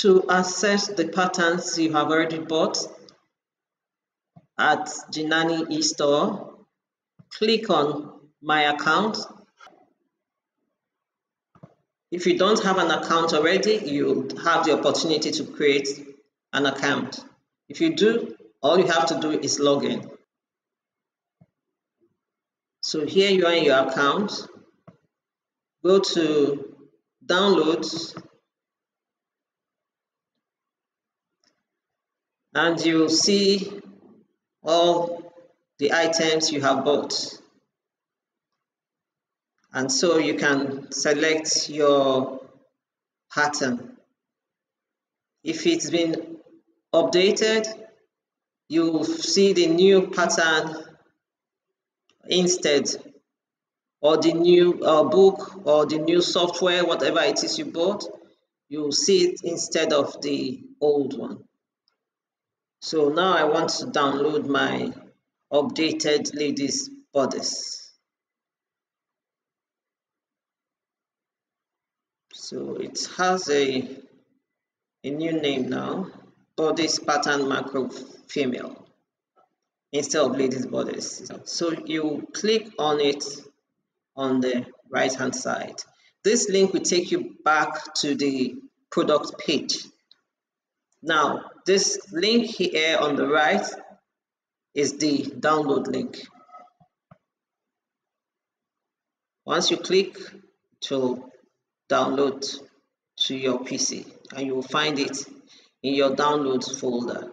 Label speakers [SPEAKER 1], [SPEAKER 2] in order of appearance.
[SPEAKER 1] To access the patterns you have already bought at Ginani eStore, click on My Account. If you don't have an account already, you have the opportunity to create an account. If you do, all you have to do is log in. So here you are in your account. Go to Downloads and you see all the items you have bought. And so you can select your pattern. If it's been updated you see the new pattern instead or the new uh, book or the new software whatever it is you bought you see it instead of the old one so now I want to download my updated ladies bodice. So it has a, a new name now, bodice pattern macro female instead of ladies bodice. So you click on it on the right hand side. This link will take you back to the product page. Now, this link here on the right is the download link. Once you click, to download to your PC and you will find it in your downloads folder.